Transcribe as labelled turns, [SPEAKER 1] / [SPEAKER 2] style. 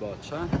[SPEAKER 1] boccia.